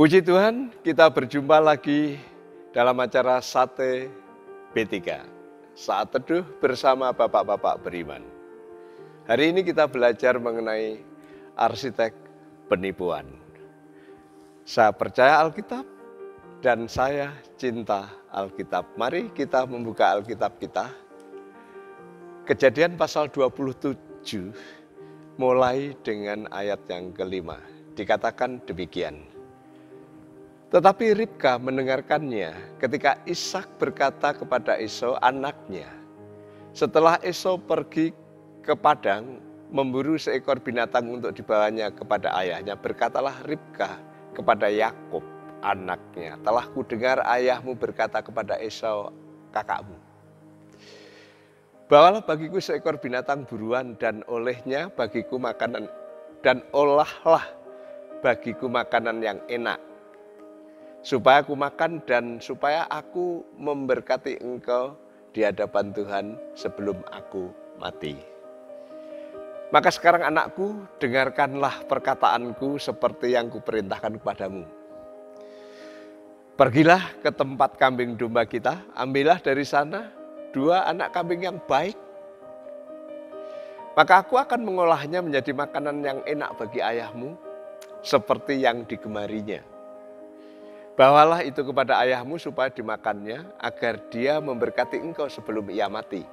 Puji Tuhan, kita berjumpa lagi dalam acara Sate B3. Saat teduh bersama Bapak-Bapak beriman. Hari ini kita belajar mengenai arsitek penipuan. Saya percaya Alkitab dan saya cinta Alkitab. Mari kita membuka Alkitab kita. Kejadian pasal 27 mulai dengan ayat yang kelima. Dikatakan demikian. Tetapi Ribka mendengarkannya ketika Ishak berkata kepada Esau anaknya, setelah Esau pergi ke padang memburu seekor binatang untuk dibawanya kepada ayahnya, berkatalah Ribka kepada Yakub anaknya, telah kudengar ayahmu berkata kepada Esau kakakmu, Bawalah bagiku seekor binatang buruan dan olehnya bagiku makanan dan olahlah bagiku makanan yang enak supaya aku makan dan supaya aku memberkati engkau di hadapan Tuhan sebelum aku mati. Maka sekarang anakku, dengarkanlah perkataanku seperti yang kuperintahkan kepadamu. Pergilah ke tempat kambing domba kita, ambillah dari sana dua anak kambing yang baik. Maka aku akan mengolahnya menjadi makanan yang enak bagi ayahmu, seperti yang digemarinya Bawalah itu kepada ayahmu supaya dimakannya, agar dia memberkati engkau sebelum ia mati.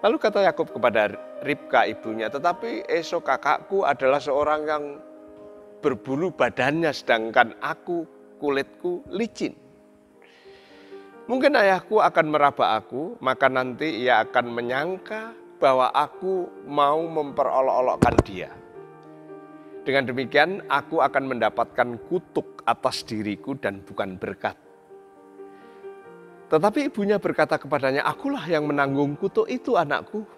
Lalu kata Yakub kepada Ribka ibunya, tetapi esok kakakku adalah seorang yang berbulu badannya, sedangkan aku kulitku licin. Mungkin ayahku akan meraba aku, maka nanti ia akan menyangka bahwa aku mau memperolok-olokkan dia. Dengan demikian, aku akan mendapatkan kutuk atas diriku dan bukan berkat. Tetapi ibunya berkata kepadanya, "Akulah yang menanggung kutuk itu, anakku."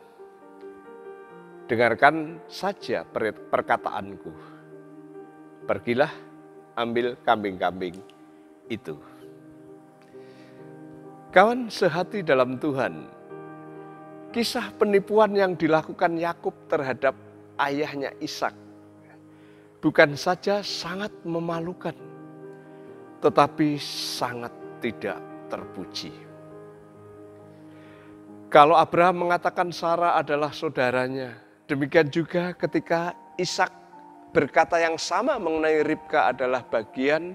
Dengarkan saja perkataanku. Pergilah, ambil kambing-kambing itu. Kawan sehati dalam Tuhan, kisah penipuan yang dilakukan Yakub terhadap ayahnya Ishak bukan saja sangat memalukan, tetapi sangat tidak terpuji. Kalau Abraham mengatakan Sarah adalah saudaranya, demikian juga ketika Ishak berkata yang sama mengenai Ribka adalah bagian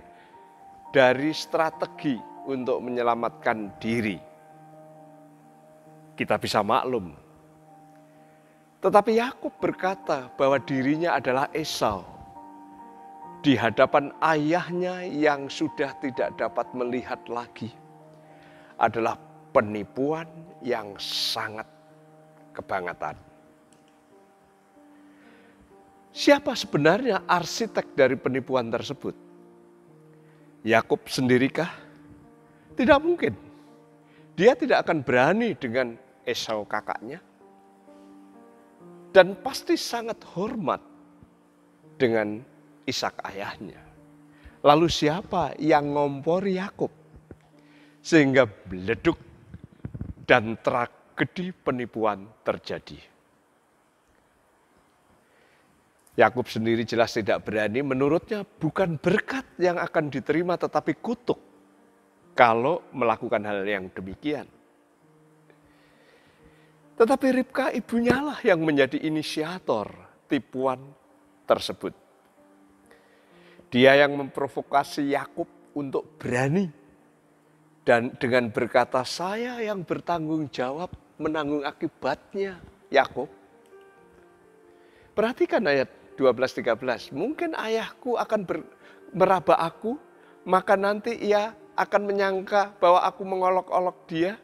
dari strategi untuk menyelamatkan diri. Kita bisa maklum. Tetapi Yakub berkata bahwa dirinya adalah Esau di hadapan ayahnya yang sudah tidak dapat melihat lagi adalah penipuan yang sangat kebangetan. Siapa sebenarnya arsitek dari penipuan tersebut? Yakub sendirikah? Tidak mungkin. Dia tidak akan berani dengan Esau kakaknya. Dan pasti sangat hormat dengan Ishak ayahnya. Lalu siapa yang ngompor Yakub? Sehingga meleduk dan tragedi penipuan terjadi. Yakub sendiri jelas tidak berani, menurutnya bukan berkat yang akan diterima tetapi kutuk kalau melakukan hal yang demikian. Tetapi Ribka ibunya lah yang menjadi inisiator tipuan tersebut. Dia yang memprovokasi Yakub untuk berani dan dengan berkata saya yang bertanggung jawab menanggung akibatnya Yakub. Perhatikan ayat 12-13. Mungkin ayahku akan ber, meraba aku, maka nanti ia akan menyangka bahwa aku mengolok-olok dia.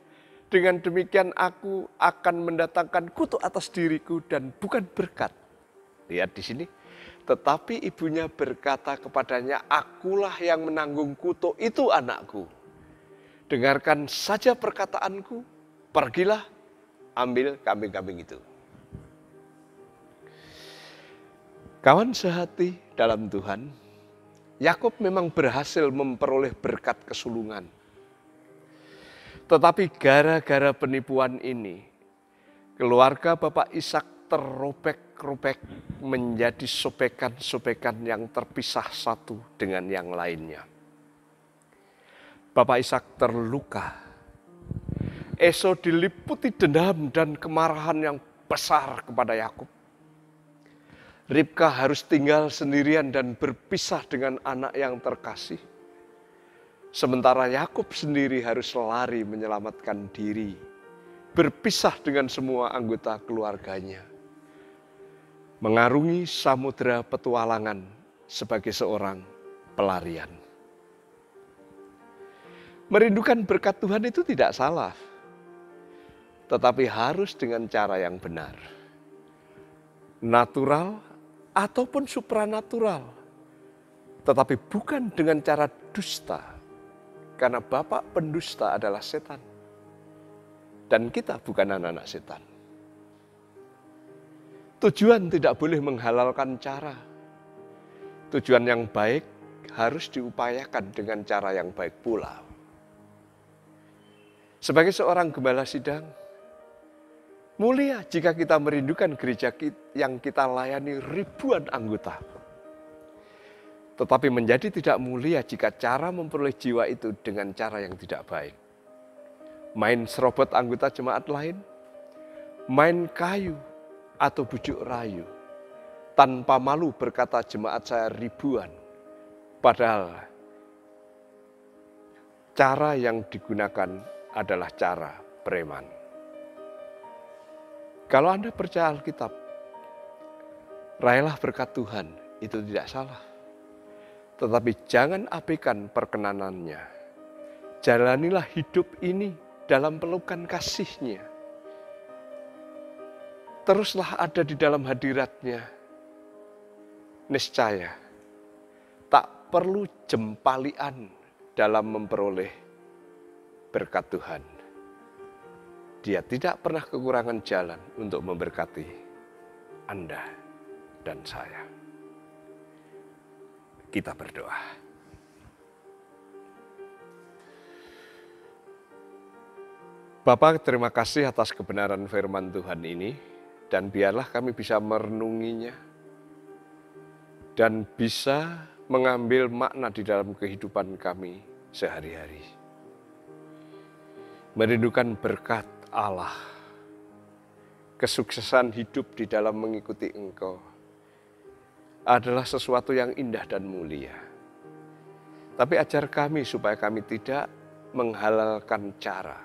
Dengan demikian aku akan mendatangkan kutuk atas diriku dan bukan berkat. Lihat di sini, tetapi ibunya berkata kepadanya, akulah yang menanggung kutuk itu anakku. Dengarkan saja perkataanku, pergilah, ambil kambing-kambing itu. Kawan sehati dalam Tuhan, Yakub memang berhasil memperoleh berkat kesulungan. Tetapi gara-gara penipuan ini, keluarga Bapak Ishak terobek-robek menjadi sobekan-sobekan yang terpisah satu dengan yang lainnya. Bapak Ishak terluka. Esau diliputi dendam dan kemarahan yang besar kepada Yakub. Ribka harus tinggal sendirian dan berpisah dengan anak yang terkasih. Sementara Yakub sendiri harus lari menyelamatkan diri, berpisah dengan semua anggota keluarganya. Mengarungi samudera petualangan sebagai seorang pelarian. Merindukan berkat Tuhan itu tidak salah, tetapi harus dengan cara yang benar. Natural ataupun supranatural. Tetapi bukan dengan cara dusta. Karena bapak pendusta adalah setan. Dan kita bukan anak-anak setan. Tujuan tidak boleh menghalalkan cara. Tujuan yang baik harus diupayakan dengan cara yang baik pula. Sebagai seorang gembala sidang, Mulia jika kita merindukan gereja yang kita layani ribuan anggota. Tetapi menjadi tidak mulia jika cara memperoleh jiwa itu dengan cara yang tidak baik. Main serobot anggota jemaat lain, main kayu atau bujuk rayu, tanpa malu berkata jemaat saya ribuan. Padahal cara yang digunakan adalah cara preman. Kalau Anda percaya Alkitab, rayalah berkat Tuhan, itu tidak salah. Tetapi jangan abaikan perkenanannya. Jalanilah hidup ini dalam pelukan kasihnya. Teruslah ada di dalam hadiratnya. Niscaya, tak perlu jempalian dalam memperoleh berkat Tuhan. Dia tidak pernah kekurangan jalan untuk memberkati Anda dan saya. Kita berdoa. Bapak, terima kasih atas kebenaran firman Tuhan ini, dan biarlah kami bisa merenunginya dan bisa mengambil makna di dalam kehidupan kami sehari-hari. Merindukan berkat Allah. Kesuksesan hidup di dalam mengikuti Engkau adalah sesuatu yang indah dan mulia. Tapi ajar kami supaya kami tidak menghalalkan cara.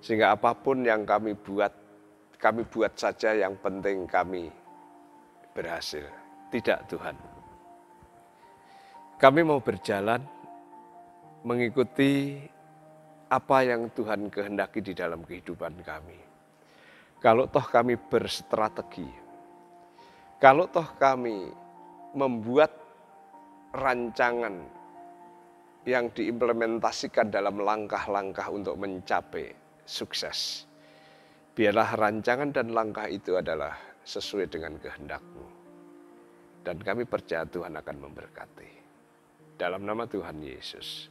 Sehingga apa pun yang kami buat, kami buat saja yang penting kami berhasil. Tidak Tuhan. Kami mau berjalan mengikuti apa yang Tuhan kehendaki di dalam kehidupan kami. Kalau toh kami berstrategi, kalau toh kami membuat rancangan yang diimplementasikan dalam langkah-langkah untuk mencapai sukses. Biarlah rancangan dan langkah itu adalah sesuai dengan kehendakmu. Dan kami percaya Tuhan akan memberkati. Dalam nama Tuhan Yesus.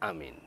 Amin.